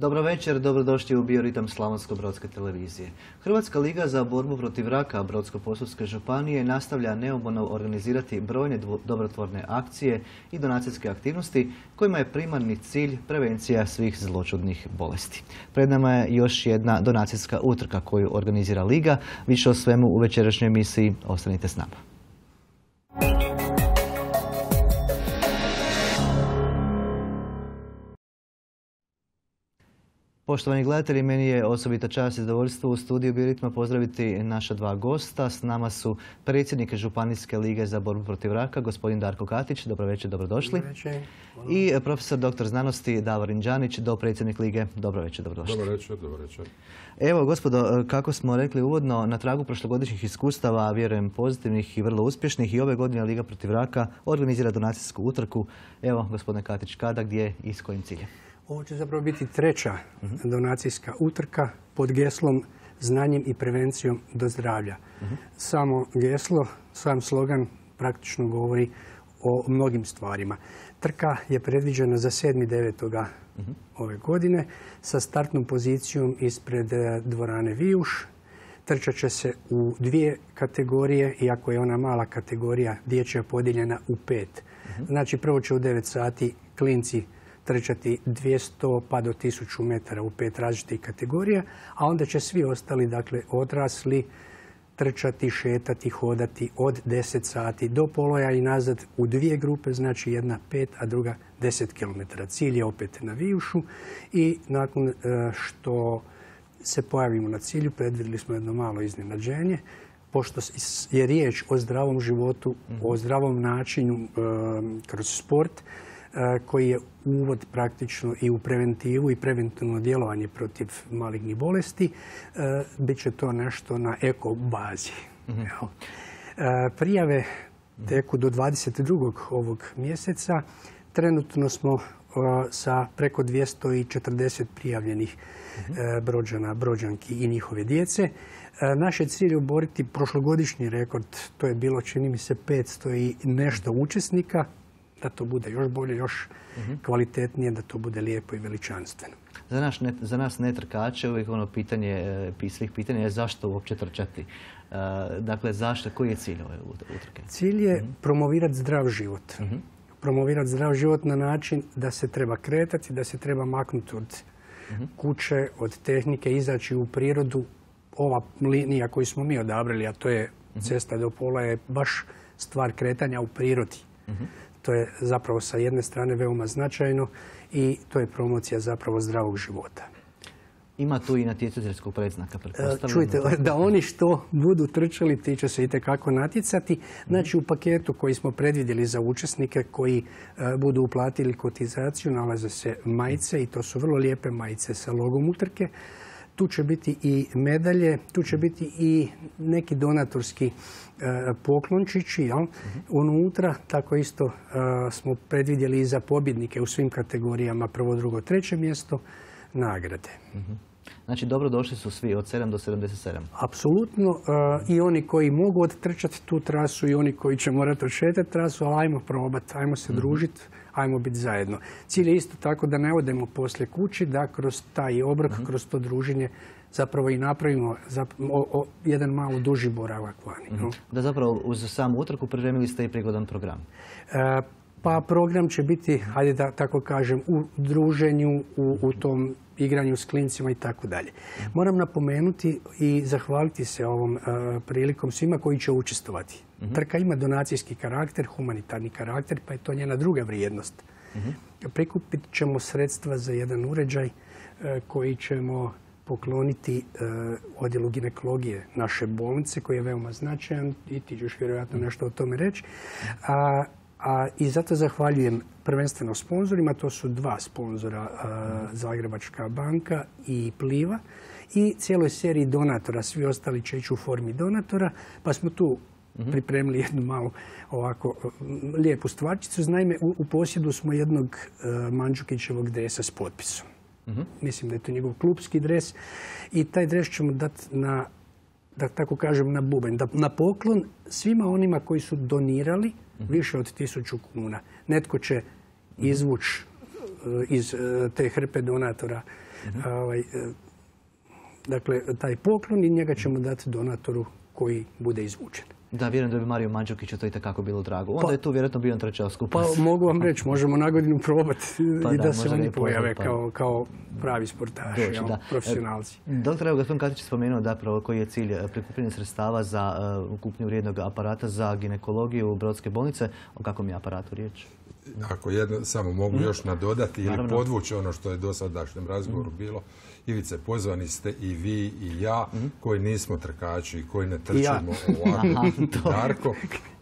Dobro večer, dobrodošli u Bioritam Slavonsko-Brodske televizije. Hrvatska liga za borbu protiv raka Brodsko-Posavske županije nastavlja neobono organizirati brojne dobrotvorne akcije i donacijske aktivnosti kojima je primarni cilj prevencija svih zločudnih bolesti. Pred nama je još jedna donacijska utrka koju organizira Liga. Više o svemu u večerašnjoj emisiji. Ostanite s nama. Poštovani gledatelji, meni je osobita čast i zadovoljstvo u studiju Bioritma pozdraviti naša dva gosta. S nama su predsjednik Županijske lige za borbu protiv raka, gospodin Darko Katić. Dobro večer, dobrodošli. Dobro I profesor doktor znanosti Davor Inđanić, do predsjednik lige. Dobro večer, dobrodošli. Dobro večer, dobro večer. Evo, gospodo, kako smo rekli uvodno, na tragu prošlogodišnjih iskustava, vjerujem pozitivnih i vrlo uspješnih, i ove godine Liga protiv raka organizira donacijsku utrku. Evo, gospodine Katić, kada, gdje i s kojim ciljem? Ovo će zapravo biti treća donacijska utrka pod geslom znanjem i prevencijom do zdravlja. Samo geslo, sam slogan praktično govori o mnogim stvarima. Trka je predviđena za 7.9. ove godine sa startnom pozicijom ispred e, dvorane Vijuš. Trčat će se u dvije kategorije, iako je ona mala kategorija dječja podijeljena u pet. Znači prvo će u 9 sati klinci trčati 200 pa do 1000 metara u pet različitih kategorija, a onda će svi ostali, dakle odrasli, trčati, šetati, hodati od 10 sati do poloja i nazad u dvije grupe, znači jedna pet, a druga 10 km. Cilj je opet na Vijušu i nakon e, što se pojavimo na cilju, predvidjeli smo jedno malo iznenađenje, pošto je riječ o zdravom životu, o zdravom načinu e, kroz sport, koji je uvod praktično i u preventivu i preventivno djelovanje protiv malignih bolesti, e, bit će to nešto na eko bazi. Mhm. E, prijave teku do 22. ovog mjeseca. Trenutno smo sa preko 240 prijavljenih mhm. brođana, brođanki i njihove djece. Naš je cilj oboriti prošlogodišnji rekord, to je bilo čini mi se 500 i nešto učesnika da to bude još bolje, još kvalitetnije, da to bude lijepo i veličanstveno. Za, nas netrkače uvijek ono pitanje, e, svih pitanja je zašto uopće trčati. E, dakle, zašto, koji je cilj ove utrke? Cilj je mhm. promovirati zdrav život. Mhm. Promovirati zdrav život na način da se treba kretati, da se treba maknuti od mhm. kuće, od tehnike, izaći u prirodu. Ova linija koju smo mi odabrali, a to je cesta do pola, je baš stvar kretanja u prirodi. To je zapravo sa jedne strane veoma značajno i to je promocija zapravo zdravog života. Ima tu i natjecateljskog predznaka, e, Čujte, da oni što budu trčali, ti će se i tekako natjecati. Znači, u paketu koji smo predvidjeli za učesnike koji e, budu uplatili kotizaciju, nalaze se majice i to su vrlo lijepe majice sa logom utrke. Tu će biti i medalje, tu će biti i neki donatorski e, poklončići jel? unutra. Tako isto e, smo predvidjeli i za pobjednike u svim kategorijama prvo, drugo, treće mjesto nagrade. Znači, dobro došli su svi od 7 do 77. Apsolutno. E, I oni koji mogu odtrčati tu trasu i oni koji će morati odšetati trasu, ali ajmo probati, ajmo se mhm. družiti ajmo biti zajedno. Cilj je isto tako da ne odemo poslije kući, da kroz taj obrok, mhm. kroz to druženje zapravo i napravimo jedan malo duži boravak vani. Mhm. Da zapravo uz samu utrku pripremili ste i prigodan program. E, pa program će biti, hajde da tako kažem, u druženju, u, tom igranju s klincima i tako dalje. Moram napomenuti i zahvaliti se ovom e, prilikom svima koji će učestvovati. Mhm. Trka ima donacijski karakter, humanitarni karakter, pa je to njena druga vrijednost. Mhm. Prikupit ćemo sredstva za jedan uređaj e, koji ćemo pokloniti e, odjelu ginekologije naše bolnice koji je veoma značajan i ti ćeš vjerojatno nešto o tome reći. A, I zato zahvaljujem prvenstveno sponzorima, to su dva sponzora, Zagrebačka banka i Pliva i cijeloj seriji donatora, svi ostali će ići u formi donatora, pa smo tu Mhm. pripremili jednu malu ovako lijepu stvarčicu. Naime, u, posjedu smo jednog uh, Mandžukićevog dresa s potpisom. Mhm. Mislim da je to njegov klubski dres i taj dres ćemo dati na da tako kažem, na bubanj, na poklon svima onima koji su donirali. Više od tisuću kuna. Netko će izvući uh, iz uh, te hrpe donatora Ovaj, e, dakle, taj poklon i njega ćemo dati donatoru koji bude izvučen. Da, vjerujem da bi Mario Mandžukiću to i takako bilo drago. Onda Pa- je tu vjerojatno bio on trčao skupa. Pa mogu vam reći, možemo na godinu probati Pa i da, da, se oni pojave pa- kao, kao pravi sportaši, Doći, da. profesionalci. E, Doktor, evo, gospodin Katić je spomenuo zapravo koji je cilj e, prikupljanje sredstava za uh, kupnju vrijednog aparata za ginekologiju u Brodske bolnice. O kakvom je aparatu riječ? Ako jedno, samo mogu još nadodati ili Naravno. podvući ono što je do sadašnjem razgovoru bilo. Ivice, pozvani ste i vi i ja, koji nismo trkači, koji ne trčimo ovako. Darko,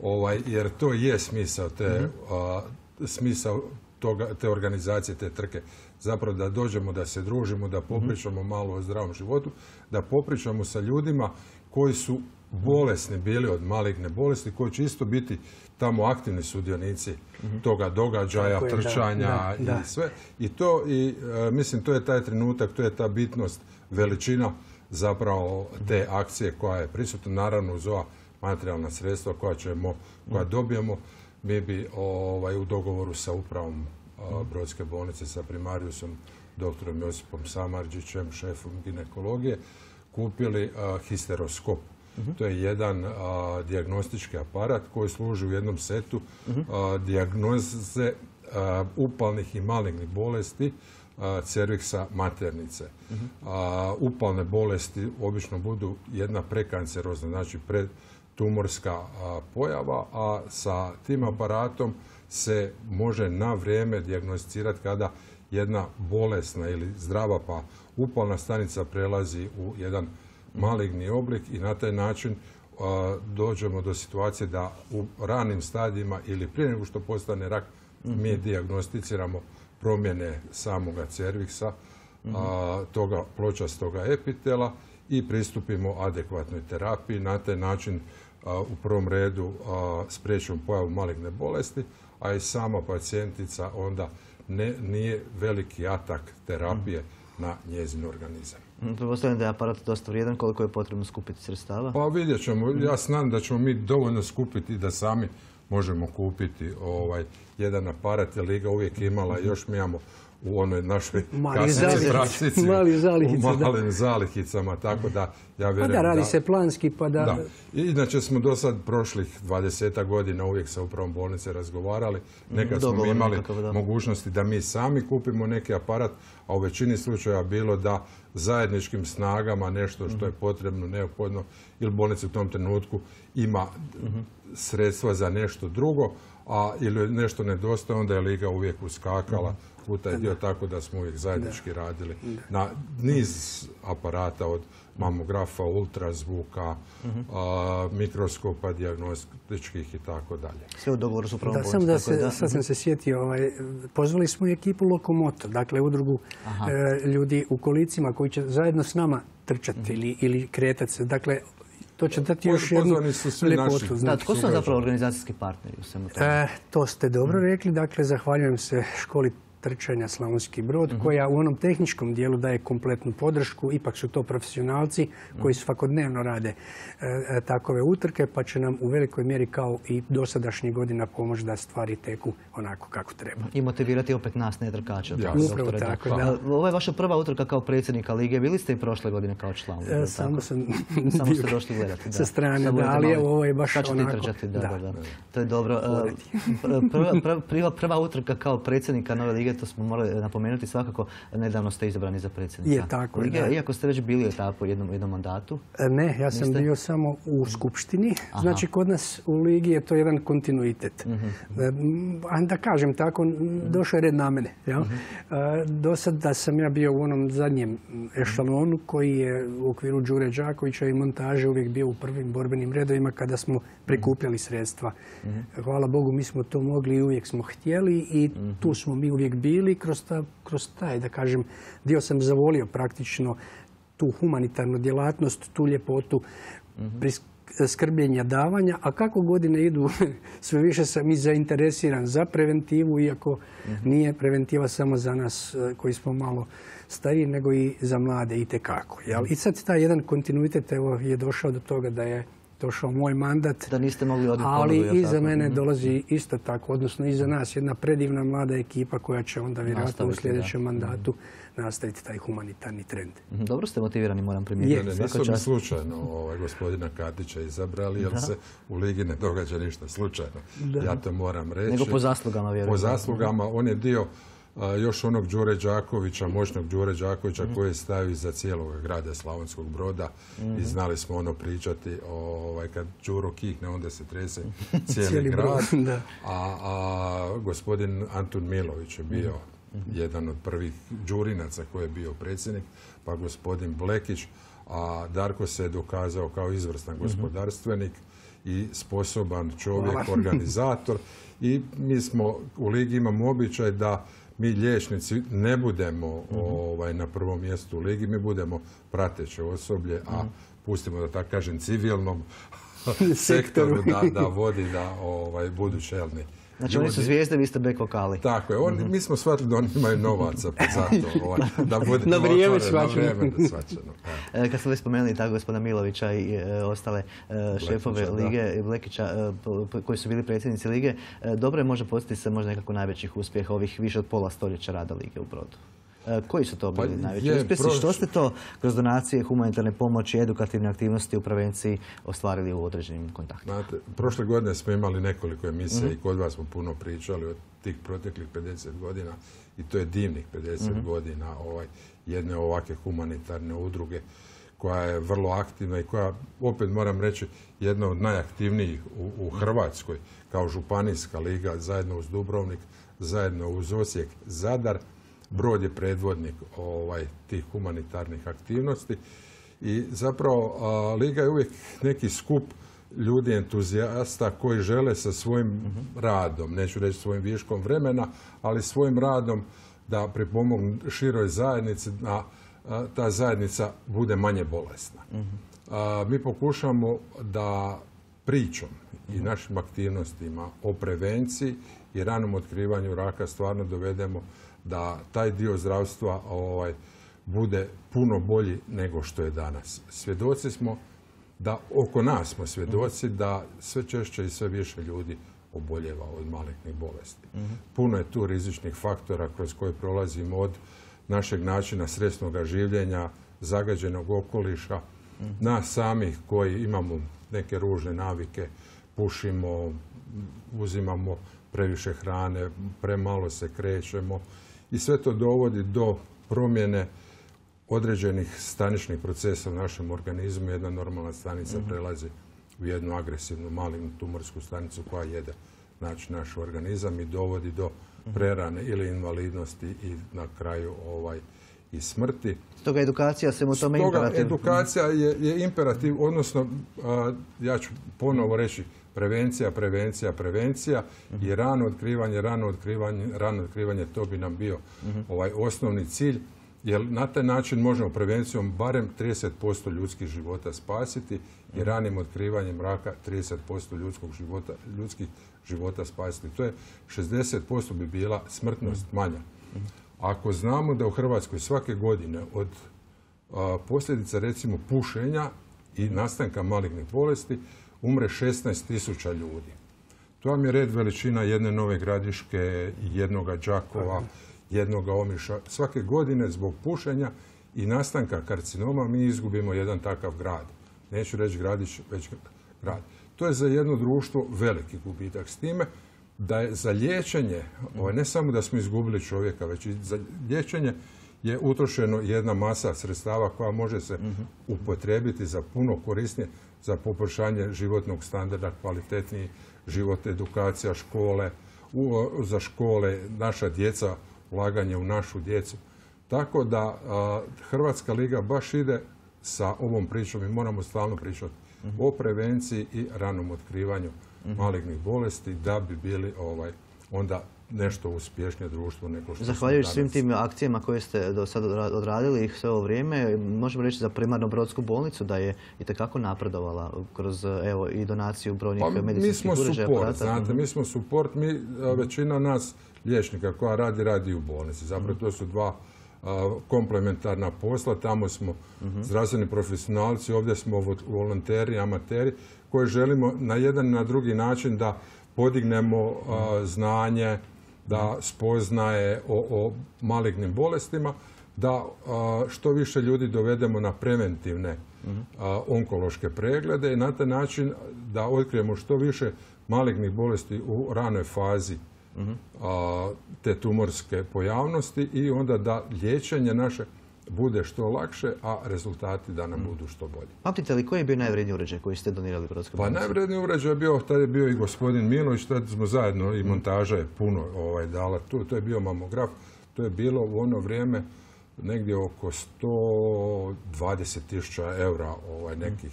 ovaj, jer to je smisao te, a, smisao toga, te organizacije, te trke. Zapravo da dođemo, da se družimo, da popričamo malo o zdravom životu, da popričamo sa ljudima koji su bolesni bili od maligne bolesti, koji će isto biti tamo aktivni sudionici toga događaja, je, trčanja da, da. i sve. I to, i, e, mislim, to je taj trenutak, to je ta bitnost, veličina zapravo te akcije koja je prisutna, naravno uz ova materijalna sredstva koja ćemo, koja dobijemo, mi bi ovaj, u dogovoru sa upravom a, Brodske bolnice, sa primarijusom doktorom Josipom Samarđićem, šefom ginekologije, kupili a, histeroskop. To je jedan a, dijagnostički aparat koji služi u jednom setu a, dijagnoze a, upalnih i malignih bolesti cerviksa maternice. Upalne bolesti obično budu jedna prekancerozna, znači predtumorska a, pojava, a sa tim aparatom se može na vrijeme dijagnosticirati kada jedna bolesna ili zdrava pa upalna stanica prelazi u jedan maligni oblik i na taj način a, dođemo do situacije da u ranim stadijima ili prije nego što postane rak mi dijagnosticiramo promjene samoga cerviksa, a, toga pločastoga epitela i pristupimo adekvatnoj terapiji. Na taj način a, u prvom redu spriječimo pojavu maligne bolesti, a i sama pacijentica onda ne, nije veliki atak terapije na njezin organizam. Mm, Pretpostavljam da je aparat dosta vrijedan, koliko je potrebno skupiti sredstava. Pa vidjet ćemo. Ja znam da ćemo mi dovoljno skupiti i da sami možemo kupiti ovaj jedan aparat, jer Liga uvijek imala, još mi imamo u onoj našoj Mali kasnici mali zalihice, u da. malim zalihicama, tako da ja Pa vjerujem da, radi se planski, pa da... da. Inače smo do sad prošlih 20 godina uvijek sa upravom bolnice razgovarali. Nekad smo imali nekakav, da. mogućnosti da mi sami kupimo neki aparat, a u većini slučajeva bilo da zajedničkim snagama nešto što je potrebno, neophodno, ili bolnica u tom trenutku ima sredstva za nešto drugo, a ili nešto nedostaje, onda je Liga uvijek uskakala u taj dio, tako da smo uvijek zajednički radili na niz aparata od mamografa, ultrazvuka, a, mikroskopa dijagnostičkih i tako dalje. Sve u dogovoru s upravom Da, sam da se, je, sad sam se sjetio, ovaj, pozvali smo i ekipu Lokomoto, dakle udrugu e, ljudi u kolicima koji će zajedno s nama trčati ili, ili kretati se. Dakle, to će dati još jednu su. Da, znači. tko su zapravo organizacijski partneri u svemu tome? E, to ste dobro rekli. Dakle, zahvaljujem se školi trčanja Slavonski brod, Mhm. koja u onom tehničkom dijelu daje kompletnu podršku. Ipak su to profesionalci koji Mhm. svakodnevno rade e, e, takove utrke, pa će nam u velikoj mjeri kao i dosadašnjih godina pomoći da stvari teku onako kako treba. I motivirati opet nas, ne trkače. Ja. Upravo tako, da. Ovo je vaša prva utrka kao predsjednika Lige. Bili ste i prošle godine kao član. E, samo sam Samo ste došli gledati. Da. sa strane, da, ali evo ovo je baš Sad ćete onako, trčati, da, da. To je dobro. Prva, prva utrka kao predsjednika Nove Lige, to smo morali napomenuti svakako, nedavno ste izabrani za predsjednika. Je, tako Lige, da. iako ste već bili u etapu u jednom, jednom mandatu. E, Ne, ja sam Niste? bio samo u skupštini. Znači, kod nas u Ligi je to jedan kontinuitet. E, m, A da kažem tako, došao je red na mene. Jel? Mhm. E, Do sad da sam ja bio u onom zadnjem ešalonu koji je u okviru Đure Đakovića i montaže uvijek bio u prvim borbenim redovima kada smo prikupljali sredstva. Mhm. Hvala Bogu, mi smo to mogli i uvijek smo htjeli i tu smo mi uvijek bili kroz, ta, kroz taj, da kažem, dio sam zavolio praktično tu humanitarnu djelatnost, tu ljepotu pris- skrbljenja davanja, a kako godine idu, sve više sam i zainteresiran za preventivu, iako nije preventiva samo za nas e, koji smo malo stariji, nego i za mlade i tekako. I sad taj jedan kontinuitet evo, je došao do toga da je došao moj mandat. Da niste mogli odbiti Ali iza mene Mhm. dolazi isto tako, odnosno iza nas jedna predivna mlada ekipa koja će onda vjerojatno u sljedećem mandatu nastaviti taj humanitarni trend. Mhm, Dobro ste motivirani, moram primijetiti. Svaka nisu mi slučajno ovaj, gospodina Katića izabrali, jer se u Ligi ne događa ništa slučajno. Ja to moram reći. Nego po zaslugama, vjerujem. Po zaslugama, on je dio još onog Đure Đakovića, moćnog Đure Đakovića Mhm. koji je stavio iza cijelog grada Slavonskog broda i znali smo ono pričati, ovaj, kad Đuro kihne onda se trese cijeli, Cijeli grad. da. A, a gospodin Antun Milović je bio jedan od prvih Đurinaca koji je bio predsjednik, pa gospodin Blekić, a Darko se je dokazao kao izvrstan gospodarstvenik i sposoban čovjek, Hvala. organizator i mi smo u Ligi imamo običaj da mi liječnici ne budemo ovaj, na prvom mjestu u Ligi, mi budemo prateće osoblje, a pustimo da tako kažem civilnom sektoru da, da vodi da ovaj, budu čelni. Znači oni su zvijezde, vi ste back vokali. Tako je, oni, mi smo shvatili da oni imaju novaca pa zato, ovaj, da bude Na vrijeme shvaćeno. E, Kad ste već spomenuli tako gospodina Milovića i e, ostale e, šefove lige i Blekića koji su bili predsjednici lige, dobro je možda podsjetiti se možda nekako najvećih uspjeha ovih više od pola stoljeća rada lige u Brodu. E, Koji su to bili Pa najveći je, uspjesi? Što ste to kroz donacije, humanitarne pomoći, edukativne aktivnosti u prevenciji ostvarili u određenim kontaktima? Znate, prošle godine smo imali nekoliko emisija i kod vas smo puno pričali o tih proteklih 50 godina i to je divnih 50 godina ovaj, jedne ovake humanitarne udruge koja je vrlo aktivna i koja, opet moram reći, jedna od najaktivnijih u, u Hrvatskoj kao županijska liga zajedno uz Dubrovnik, zajedno uz Osijek, Zadar. Brod je predvodnik ovaj, tih humanitarnih aktivnosti. I zapravo a, Liga je uvijek neki skup ljudi entuzijasta koji žele sa svojim radom, neću reći svojim viškom vremena, ali svojim radom da pripomognu široj zajednici da ta zajednica bude manje bolesna. A, mi pokušamo da pričom i našim aktivnostima o prevenciji i ranom otkrivanju raka stvarno dovedemo da taj dio zdravstva ovaj, bude puno bolji nego što je danas. Svjedoci smo da oko nas smo svjedoci da sve češće i sve više ljudi oboljeva od malignih bolesti. Puno je tu rizičnih faktora kroz koje prolazimo od našeg načina sresnog življenja, zagađenog okoliša, nas samih koji imamo neke ružne navike, pušimo, uzimamo previše hrane, premalo se krećemo i sve to dovodi do promjene određenih staničnih procesa u našem organizmu. Jedna normalna stanica prelazi u jednu agresivnu malignu tumorsku stanicu koja jede znači, naš organizam i dovodi do prerane ili invalidnosti i na kraju ovaj i smrti. Stoga edukacija svemu tome Stoga imperativ. edukacija je, je imperativ, odnosno a, ja ću ponovo reći prevencija, prevencija, prevencija i rano otkrivanje, rano otkrivanje, rano otkrivanje, to bi nam bio ovaj osnovni cilj. Jer na taj način možemo prevencijom barem 30% ljudskih života spasiti i ranim otkrivanjem raka 30% ljudskog života, ljudskih života spasiti. To je 60% bi bila smrtnost manja. Ako znamo da u Hrvatskoj svake godine od a, posljedica recimo pušenja i nastanka malignih bolesti umre 16 tisuća ljudi. To vam je red veličina jedne nove gradiške, jednoga Đakova, jednoga Omiša. Svake godine zbog pušenja i nastanka karcinoma mi izgubimo jedan takav grad. Neću reći gradić, već grad. To je za jedno društvo veliki gubitak. S time da je za liječenje, ne samo da smo izgubili čovjeka, već i za liječenje je utrošeno jedna masa sredstava koja može se upotrijebiti za puno korisnije, za poboljšanje životnog standarda, kvalitetniji život, edukacija, škole, za škole, naša djeca, ulaganje u našu djecu. Tako da Hrvatska liga baš ide sa ovom pričom i moramo stalno pričati o prevenciji i ranom otkrivanju malignih bolesti da bi bili ovaj onda nešto uspješnije društvo nego što smo Zahvaljujući svim tim akcijama koje ste do sada odra- odradili ih sve ovo vrijeme, možemo reći za primarno brodsku bolnicu da je itekako napredovala kroz evo, i donaciju brojnih Pa, mi medicinskih smo uređaja. suport, aparata. znate, Mhm. mi smo suport, mi, a, većina nas liječnika koja radi, radi u bolnici. Zapravo Mhm. to su dva komplementarna posla, tamo smo zdravstveni profesionalci, ovdje smo volonteri, amateri, koji želimo na jedan i na drugi način da podignemo znanje, da spoznaje o, malignim bolestima, da što više ljudi dovedemo na preventivne onkološke preglede i na taj način da otkrijemo što više malignih bolesti u ranoj fazi te tumorske pojavnosti i onda da liječenje naše bude što lakše, a rezultati da nam budu što bolji. Pamtite li koji je bio najvredniji uređaj koji ste donirali Brodskoj Pa najvredniji uređaj je bio, tada je bio i gospodin Milović, tada smo zajedno i montaža je puno ovaj, dala tu, to je bio mamograf, to je bilo u ono vrijeme negdje oko 120 tisuća eura ovaj, nekih,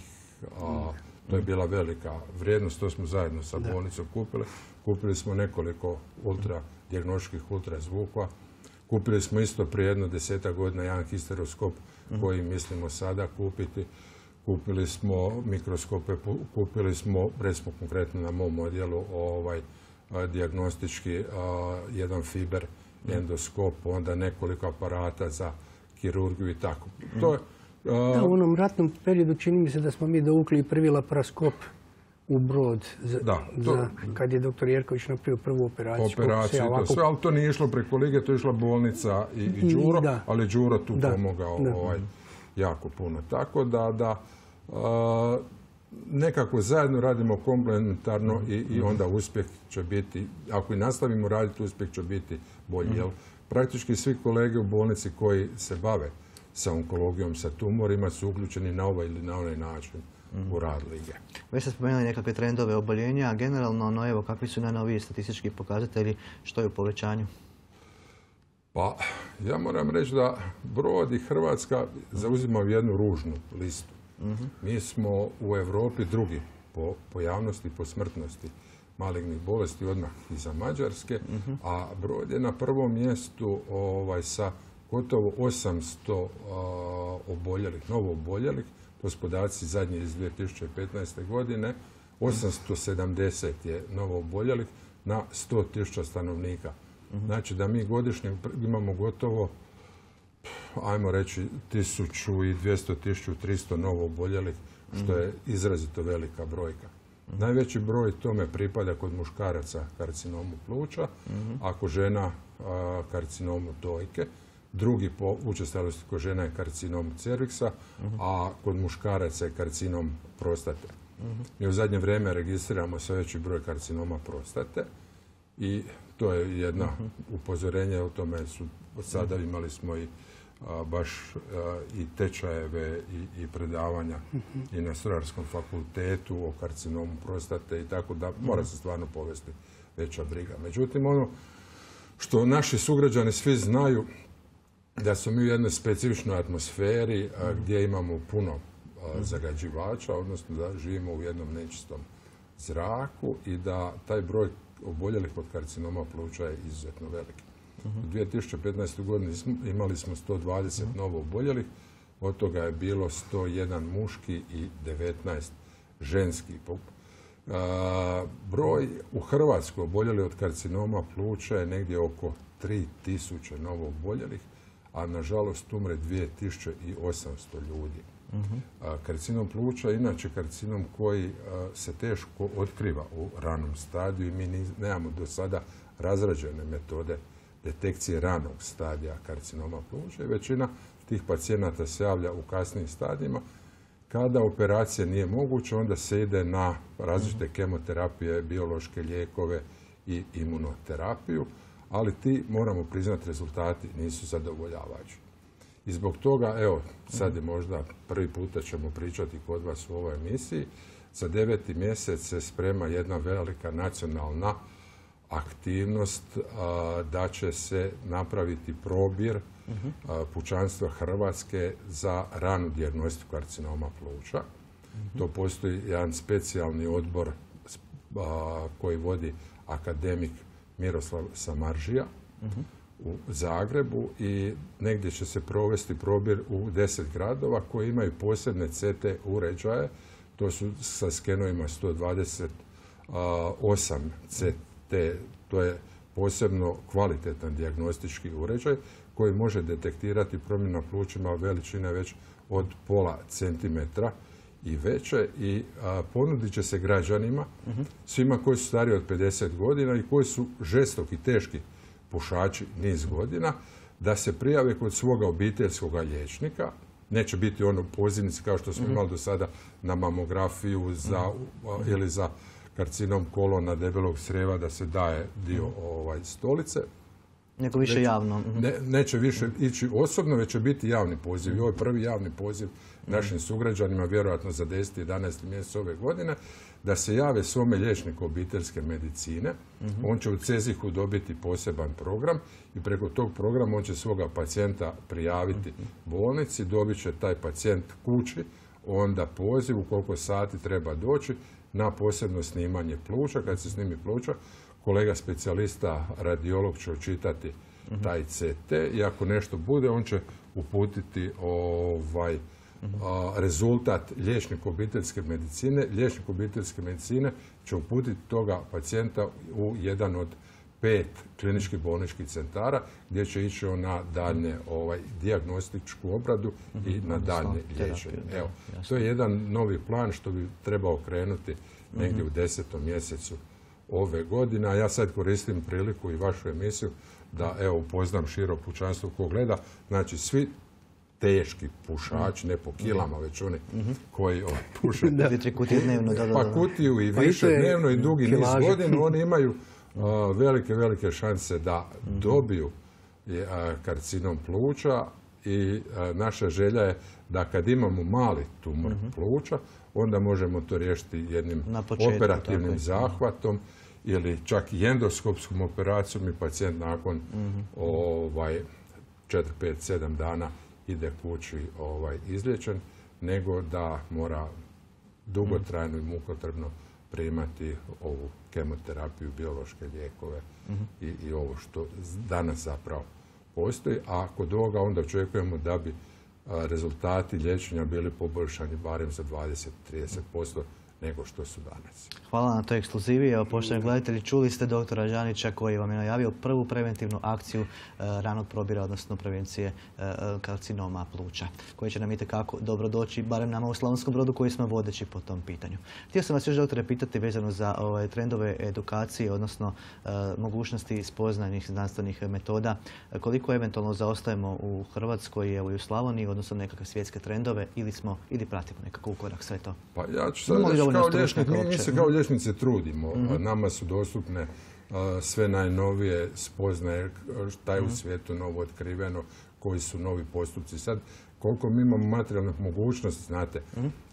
to je bila velika vrijednost, to smo zajedno sa bolnicom kupili. Kupili smo nekoliko ultra, dijagnostičkih ultrazvukova. Kupili smo isto prije jedno deseta godina jedan histeroskop koji mislimo sada kupiti. Kupili smo mikroskope, kupili smo, recimo konkretno na mom odjelu, ovaj, dijagnostički jedan fiber endoskop, onda nekoliko aparata za kirurgiju i tako. To u onom ratnom periodu čini mi se da smo mi dovukli prvi laparoskop u brod za, kad je doktor Jerković napravio prvu operaciju. Operaciju, to sve, ali to nije išlo preko lige, to je išla bolnica i, i Đuro, ali Đuro tu pomogao ovaj, jako puno. Tako da, da nekako zajedno radimo komplementarno i, i, onda uspjeh će biti, ako i nastavimo raditi, uspjeh će biti bolji. Jel? Praktički svi kolege u bolnici koji se bave sa onkologijom, sa tumorima su uključeni na ovaj ili na onaj način u rad lige. Već ste spomenuli nekakve trendove oboljenja, a generalno, no evo, kakvi su najnoviji statistički pokazatelji, što je u povećanju? Pa, ja moram reći da Brod i Hrvatska zauzimaju jednu ružnu listu. Mi smo u Europi drugi po pojavnosti i po smrtnosti malignih bolesti odmah iza Mađarske, a Brod je na prvom mjestu ovaj, sa gotovo 800 oboljelih, novo oboljelih, podaci zadnji iz 2015. godine, 870 je novo oboljelih na 100.000 stanovnika. Znači da mi godišnje imamo gotovo, ajmo reći, 1200, 1300 novo oboljelih, što je izrazito velika brojka. Najveći broj tome pripada kod muškaraca karcinomu pluća, ako žena karcinomu dojke, Drugi po učestalosti kod žena je karcinom cerviksa, a kod muškaraca je karcinom prostate. Mi u zadnje vrijeme registriramo sve veći broj karcinoma prostate i to je jedno upozorenje o tome su od sada imali smo i baš i tečajeve i, predavanja i na strojarskom fakultetu o karcinomu prostate i tako da mora se stvarno povesti veća briga. Međutim, ono što naši sugrađani svi znaju da smo mi u jednoj specifičnoj atmosferi gdje imamo puno zagađivača, odnosno da živimo u jednom nečistom zraku i da taj broj oboljelih od karcinoma pluća je izuzetno velik. U 2015. godini imali smo 120 novo oboljelih, od toga je bilo 101 muški i 19 ženski. broj u Hrvatskoj oboljeli od karcinoma pluća je negdje oko 3000 novo oboljelih, a nažalost umre 2800 ljudi. karcinom pluća je inače karcinom koji se teško otkriva u ranom stadiju i mi nemamo do sada razrađene metode detekcije ranog stadija karcinoma pluća i većina tih pacijenata se javlja u kasnijim stadijima. Kada operacija nije moguća, onda se ide na različite kemoterapije, biološke lijekove i imunoterapiju ali ti, moramo priznati, rezultati nisu zadovoljavajući. I zbog toga, evo, sad je možda prvi puta ćemo pričati kod vas u ovoj emisiji, za deveti mjesec se sprema jedna velika nacionalna aktivnost da će se napraviti probir pučanstva Hrvatske za ranu dijagnostiku karcinoma pluća. To postoji jedan specijalni odbor koji vodi akademik Miroslav Samaržija u Zagrebu i negdje će se provesti probir u deset gradova koji imaju posebne CT uređaje. To su sa skenovima 128 CT, to je posebno kvalitetan dijagnostički uređaj koji može detektirati promjenu na plućima veličine već od pola centimetra i veće i a, ponudit će se građanima, svima koji su stariji od 50 godina i koji su žestoki, teški pušači niz godina, da se prijave kod svoga obiteljskog liječnika. Neće biti ono pozivnici kao što smo imali do sada na mamografiju za, a, ili za karcinom kolona debelog sreva da se daje dio ovaj, stolice. Neko više javno. mhm. Ne, neće više ići osobno, već će biti javni poziv. I ovo je prvi javni poziv našim sugrađanima, vjerojatno za 10. 11. mjesec ove godine, da se jave svome liječniku obiteljske medicine. On će u Cezihu dobiti poseban program i preko tog programa on će svoga pacijenta prijaviti bolnici, dobit će taj pacijent kući, onda poziv u koliko sati treba doći na posebno snimanje pluća. Kad se snimi pluća, kolega specijalista radiolog će očitati taj CT i ako nešto bude, on će uputiti ovaj, rezultat liječniku obiteljske medicine. Liječnik obiteljske medicine će uputiti toga pacijenta u jedan od pet kliničkih bolničkih centara gdje će ići na daljnje ovaj, dijagnostičku obradu i na daljnje terapiju, liječenje. Evo, to je jedan novi plan što bi trebao krenuti negdje u desetom mjesecu ove godine, a ja sad koristim priliku i vašu emisiju da evo upoznam širo pučanstvo ko gleda. Znači svi teški pušači, ne po kilama, već oni koji ovaj, puše. Pa kutiju i Pa više dnevno i dugi niz godina, oni imaju velike, velike šanse da dobiju karcinom pluća i naša želja je da kad imamo mali tumor pluća, onda možemo to riješiti jednim početku, operativnim tako zahvatom ili čak i endoskopskom operacijom i pacijent nakon ovaj 4, 5, 7 dana ide kući ovaj, izliječen, nego da mora dugotrajno i mukotrpno primati ovu kemoterapiju, biološke lijekove i, i ovo što danas zapravo postoji. A kod ovoga onda očekujemo da bi rezultati liječenja bili poboljšani barem za 20-30% nego što su danas. Hvala na toj ekskluzivi. Evo, poštovani gledatelji, čuli ste doktora Žanića koji vam je najavio prvu preventivnu akciju e, ranog probira, odnosno prevencije e, e, karcinoma pluća, koji će nam itekako dobro doći, barem nama u Slavonskom brodu koji smo vodeći po tom pitanju. Htio sam vas još, doktore, pitati vezano za ovaj, trendove edukacije, odnosno e, mogućnosti spoznajnih znanstvenih metoda. Koliko eventualno zaostajemo u Hrvatskoj evo, i u Slavoniji, odnosno nekakve svjetske trendove, ili smo, ili pratimo nekako u korak sve to? Pa ja ću sad Kao stručnjaka mi, se kao liječnici trudimo. a Nama su dostupne sve najnovije spoznaje šta je u svijetu novo otkriveno, koji su novi postupci. Sad, koliko mi imamo materijalnih mogućnosti, znate,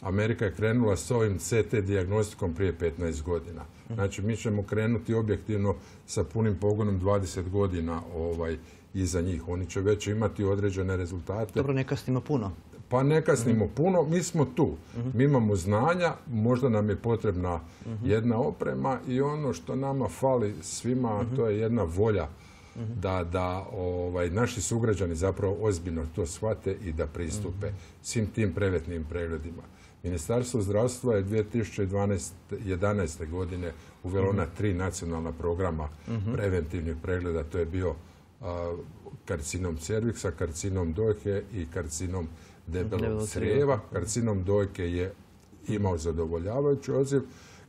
Amerika je krenula s ovim CT dijagnostikom prije 15 godina. Znači, mi ćemo krenuti objektivno sa punim pogonom 20 godina ovaj, iza njih. Oni će već imati određene rezultate. Dobro, ne kasnimo puno. Pa ne kasnimo puno, mi smo tu. Mi imamo znanja, možda nam je potrebna jedna oprema i ono što nama fali svima, to je jedna volja da, da ovaj, naši sugrađani zapravo ozbiljno to shvate i da pristupe svim tim prevetnim pregledima. Ministarstvo zdravstva je 2011. godine uvelo na tri nacionalna programa preventivnih pregleda. To je bio karcinom cerviksa, karcinom dojke i karcinom debelog crijeva. Karcinom dojke je imao zadovoljavajući odziv,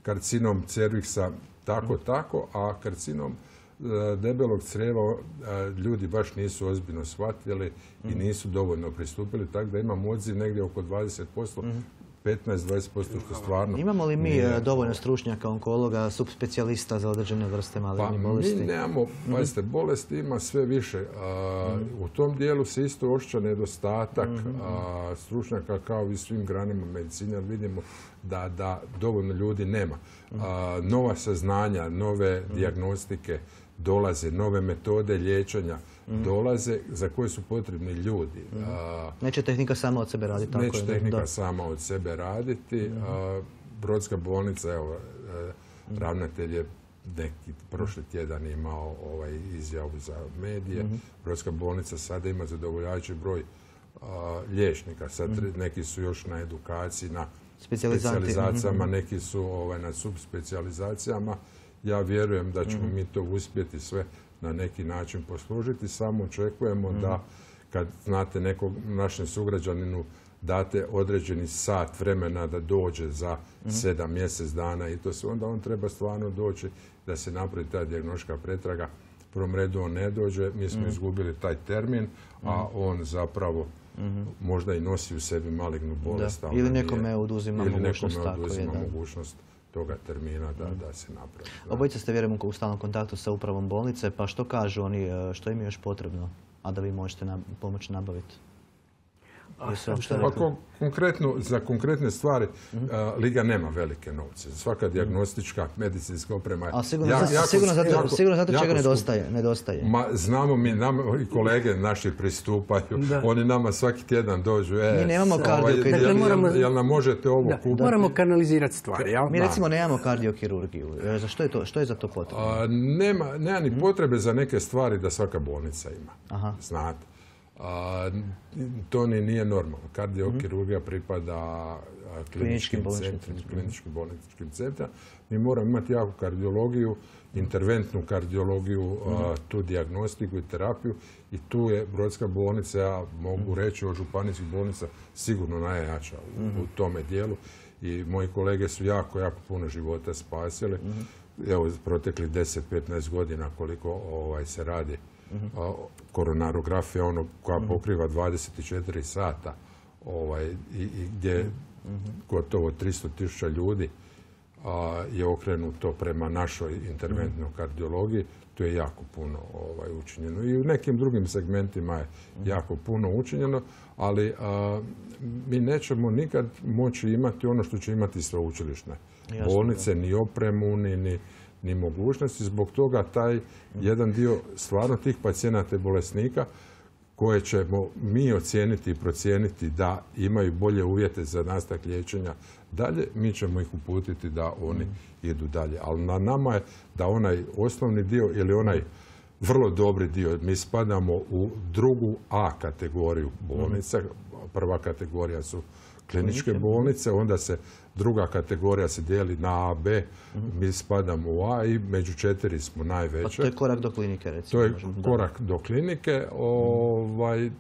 karcinom cerviksa tako tako, a karcinom e, debelog crijeva e, ljudi baš nisu ozbiljno shvatili i nisu dovoljno pristupili, tako da imam odziv negdje oko 20%, 15-20% što stvarno Imamo li mi nije- e, dovoljno stručnjaka, onkologa, subspecijalista za određene vrste Pa malignih mi bolesti? nemamo, pazite, bolesti ima sve više. A, U tom dijelu se isto ošća nedostatak a, stručnjaka kao i svim granama medicine, vidimo da, da dovoljno ljudi nema. A, nova saznanja, nove dijagnostike dolaze, nove metode liječenja dolaze za koje su potrebni ljudi. A, Neće tehnika sama od sebe raditi, Neće tehnika Da. sama od sebe raditi. A, Brodska bolnica, evo, e, ravnatelj je neki prošli tjedan imao ovaj izjavu za medije. Brodska bolnica sada ima zadovoljavajući broj a, liječnika. Sad neki su još na edukaciji, na specijalizacijama, neki su ovaj, na subspecijalizacijama. Ja vjerujem da ćemo mi to uspjeti sve na neki način poslužiti. Samo očekujemo da kad znate nekog našem sugrađaninu date određeni sat vremena da dođe za sedam mjesec dana i to se onda on treba stvarno doći da se napravi ta dijagnostička pretraga. Prvom redu on ne dođe, mi smo izgubili taj termin, a on zapravo možda i nosi u sebi malignu bolest. a Ili nekome oduzima ili mogućnost, nekome tako je, oduzima da. mogućnost toga termina da, da se napravi. Obojica ste vjerujem u stalnom kontaktu sa upravom bolnice, pa što kažu oni, e, što im je još potrebno, a da vi možete na, pomoći nabaviti? Što Pa konkretno, za konkretne stvari Mhm. Liga nema velike novce. Svaka dijagnostička medicinska oprema je A sigurno, jako- zato- jako- sigurno, zato, jako- sigurno zato jako čega nedostaje. nedostaje. Ma, znamo mi, nama i kolege naši pristupaju, Da. oni nama svaki tjedan dođu, e, Mi nemamo ovaj, kardio- jel, Dakle, jel- nam možete ovo Da, kupiti? moramo kanalizirati stvari, jel? Mi recimo nemamo kardiokirurgiju. E, Za što je, to, što je za to potrebno? A, nema, nema ni potrebe za neke stvari da svaka bolnica ima. Aha. Znate. A, to ni nije normalno. Kardiokirurgija pripada a, kliničkim bolničkim centrima, kliničkim bolničkim centrima. Mi moramo imati jaku kardiologiju, interventnu kardiologiju, a, tu dijagnostiku i terapiju. I tu je Brodska bolnica, ja mogu reći od županijskih bolnica, sigurno najjača u, u tome dijelu. I moji kolege su jako, jako puno života spasili. Evo, proteklih 10-15 godina koliko ovaj, se radi a, koronarografija, ono koja pokriva 24 sata ovaj, i, i gdje gotovo 300 tisuća ljudi a, je okrenuto prema našoj interventnoj kardiologiji. To je jako puno ovaj, učinjeno. I u nekim drugim segmentima je jako puno učinjeno, ali a, mi nećemo nikad moći imati ono što će imati sveučilišne Jasno, bolnice, ni opremu, ni, ni, ni mogućnosti. Zbog toga taj jedan dio stvarno tih pacijenata i bolesnika koje ćemo mi ocijeniti i procijeniti da imaju bolje uvjete za nastavak liječenja dalje, mi ćemo ih uputiti da oni idu dalje. Ali na nama je da onaj osnovni dio ili onaj vrlo dobri dio, mi spadamo u drugu A kategoriju bolnica. Prva kategorija su kliničke bolnice, onda se druga kategorija se dijeli na A, B, mi spadamo u A i među četiri smo Pa najveće. to je korak do klinike, recimo. To je da. korak do klinike. Ovaj,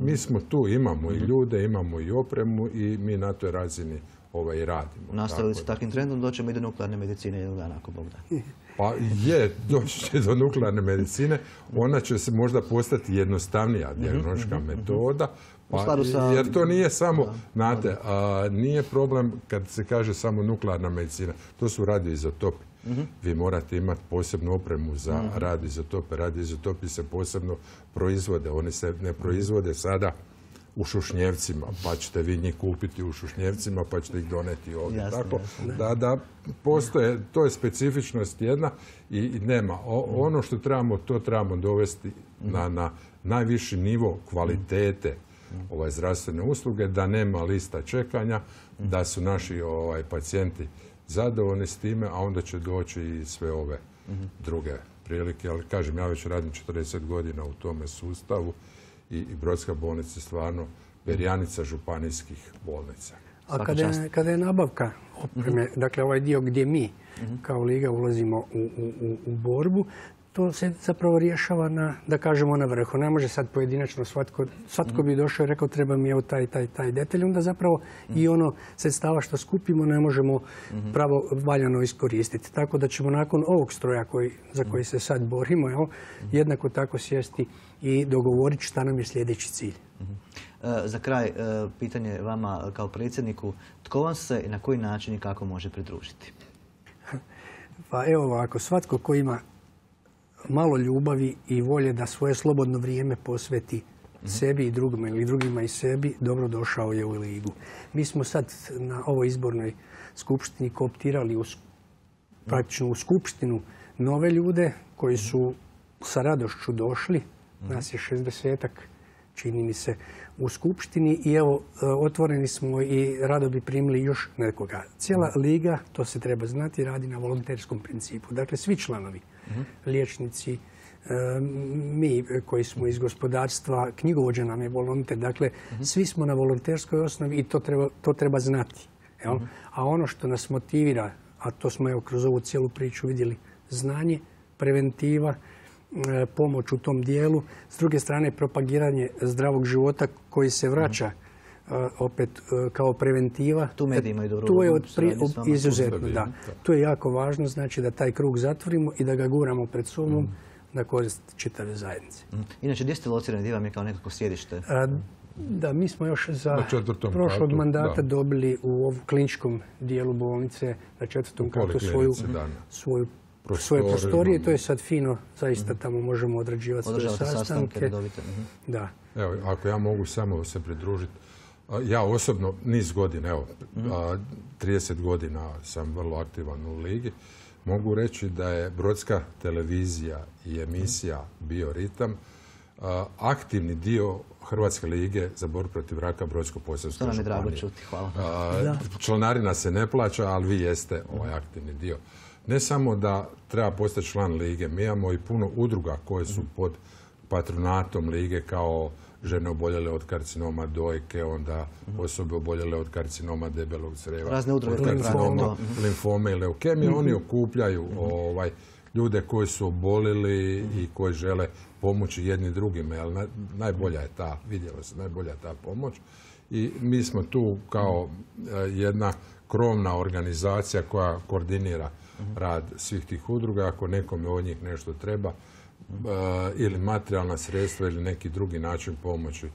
mi smo tu, imamo i ljude, imamo i opremu i mi na toj razini ovaj, radimo. Nastavili se takvim trendom, doćemo i do nuklearne medicine jednog dana, ako Bog da. Pa je, doći će do nuklearne medicine. Ona će se možda postati jednostavnija dijagnostička metoda. Pa, jer to nije samo, znate, a, nije problem kad se kaže samo nuklearna medicina. To su radioizotopi. Vi morate imati posebnu opremu za radioizotope. Radioizotopi se posebno proizvode. Oni se ne proizvode sada u Šušnjevcima, pa ćete vi njih kupiti u Šušnjevcima, pa ćete ih doneti ovdje. Tako da, da postoje, to je specifičnost jedna i, i nema. O- ono što trebamo, to trebamo dovesti na, na najviši nivo kvalitete ovaj, zdravstvene usluge, da nema lista čekanja, da su naši ovaj, pacijenti zadovoljni s time, a onda će doći i sve ove druge prilike. Ali kažem, ja već radim 40 godina u tome sustavu i, i Brodska bolnica je stvarno perjanica županijskih bolnica. A kada je, kada je nabavka opreme, dakle ovaj dio gdje mi kao liga ulazimo u, u, u, u borbu, to se zapravo rješava na, da kažemo, na vrhu. Ne može sad pojedinačno svatko, svatko bi došao i rekao treba mi evo taj, taj, taj detalj. Onda zapravo i ono sredstava što skupimo ne možemo pravo valjano iskoristiti. Tako da ćemo nakon ovog stroja koji, za koji se sad borimo, jel, jednako tako sjesti i dogovoriti šta nam je sljedeći cilj. E, Za kraj, e, pitanje vama kao predsjedniku, tko vam se i na koji način i kako može pridružiti? Pa evo ovako, svatko ko ima malo ljubavi i volje da svoje slobodno vrijeme posveti sebi i drugima ili drugima i sebi, dobro došao je u ligu. Mi smo sad na ovoj izbornoj skupštini kooptirali praktično u skupštinu nove ljude koji su sa radošću došli. Nas je 60 čini mi se, u skupštini i evo, e, otvoreni smo i rado bi primili još nekoga. Cijela liga, to se treba znati, radi na volonterskom principu. Dakle, svi članovi, liječnici, e, mi koji smo iz gospodarstva, knjigovođa nam je volonter, dakle, svi smo na volonterskoj osnovi i to treba, to treba znati. Jel? A ono što nas motivira, a to smo evo kroz ovu cijelu priču vidjeli, znanje, preventiva, e, pomoć u tom dijelu. S druge strane, propagiranje zdravog života koji se vraća opet e, kao preventiva. Tu mediji imaju dobru Tu je od prije- izuzetno, da. Tu je jako važno, znači da taj krug zatvorimo i da ga guramo pred sobom Mm. na korist čitave zajednice. Mhm. Inače, gdje ste locirani, gdje vam je kao nekako sjedište? A, Da, mi smo još za prošlog mandata da. dobili u ovom kliničkom dijelu bolnice na četvrtom katu svoju, svoje prostorije. To je sad fino, zaista tamo možemo odrađivati svoje sastanke mhm. Da. Evo, ako ja mogu samo se pridružiti. Ja osobno niz godina, evo, a, 30 godina sam vrlo aktivan u ligi. Mogu reći da je Brodska televizija i emisija Bio ritam aktivni dio Hrvatske lige za borbu protiv raka Brodsko-posavske To nam je drago županije. čuti, hvala. A, Članarina se ne plaća, ali vi jeste ovaj aktivni dio. Ne samo da treba postati član lige, mi imamo i puno udruga koje su pod patronatom lige kao žene oboljele od karcinoma dojke, onda osobe oboljele od karcinoma debelog creva, Razne udruge od karcinoma, limfome i leukemije. Oni okupljaju ovaj, ljude koji su obolili i koji žele pomoći jedni drugima, jer na- najbolja je ta, vidjelo se, najbolja je ta pomoć. I mi smo tu kao e, jedna krovna organizacija koja koordinira rad svih tih udruga. Ako nekome od njih nešto treba, ili materijalna sredstva ili neki drugi način pomoći,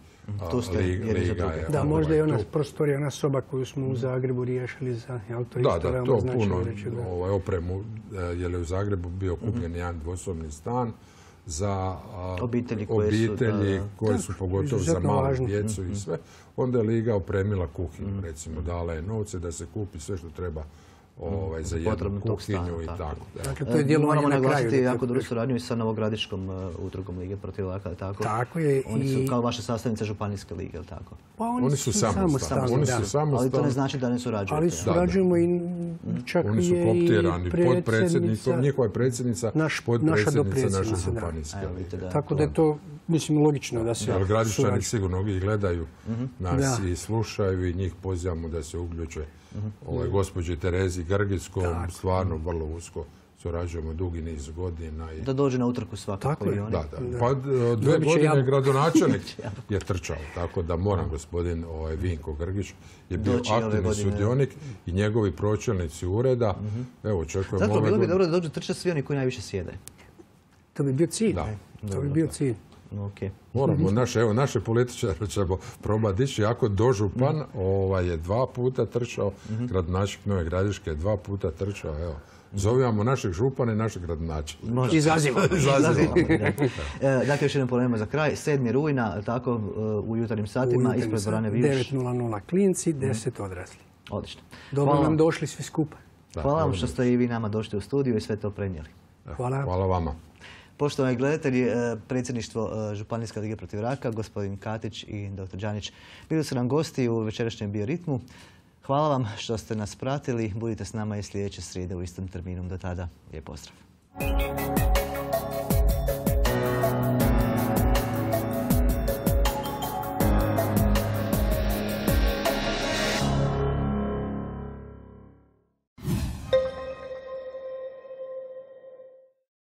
Tu ste za liga je Da, možda i ona prostorija, ona soba koju smo u Zagrebu riješili za, je Da, da, to puno reći, da. ovaj, opremu, e, jer je u Zagrebu bio kupljen jedan dvosobni stan za a, Obitelji koje su, obitelji da, da. koje Da, su pogotovo za malu djecu i sve. Onda je Liga opremila kuhinju, recimo, dala je novce da se kupi sve što treba ovaj, za jednu kuhinju stana, i tako. tako. da. Dakle, to je djelovanje Moramo na kraju. jako dobru kažem. suradnju i sa Novogradiškom uh, udrugom Lige protiv raka, tako? Tako je, Oni su i- kao vaše sastavnice Županijske lige, jel tako? Pa Oni su samostalni. Oni su Ali to samostalni. ne znači da ne surađujete. Ali surađujemo i čak Oni su koptirani i pod predsjednica. predsjednikom, njihova je predsjednica, Naš- podpredsjednica naša naše županijske lige. Tako da je to, mislim, logično da se gradišćani sigurno i gledaju nas Da. i slušaju i njih pozivamo da se uključe ovaj, gospođi Terezi Grgickom, stvarno vrlo usko surađujemo dugi niz godina. I, Da dođe na utrku svakako i oni. da, da. Pa dve godine gradonačelnik je trčao, tako da moram gospodin ovaj, Vinko Grgić je bio Doći aktivni godine. sudionik i njegovi pročelnici ureda. Evo, očekujemo Zapravo ove bilo bi godine. dobro da dođu trče svi oni koji najviše sjede. To bi bio cilj. Da. To bi bio cilj. Ok. Moramo, naše, evo, naše političare ćemo probati dići, ako dožupan ovaj, je dva puta trčao, gradonačelnik Nove Gradiške je dva puta trčao, evo. Zovemo našeg župana i našeg gradonačelnika. Može. Izaziva. Izazivamo. E, Dakle, još jednom ponavljamo za kraj. 7. rujna, tako, e, u jutarnjim satima, ispred dvorane Vijuš. 9.00 klinci, 10 odrasli. Odlično. Dobro Hvala nam vam. došli svi skupa. Da, Hvala vam što ste i vi nama došli u studiju i sve to prenijeli. Hvala. Hvala vama. Poštovani gledatelji, e, predsjedništvo e, Županijske lige protiv raka, gospodin Katić i dr. Đanić, bili su nam gosti u večerašnjem bioritmu. Hvala vam što ste nas pratili. Budite s nama i sljedeće srijede u istom terminu. Do tada, lijep pozdrav.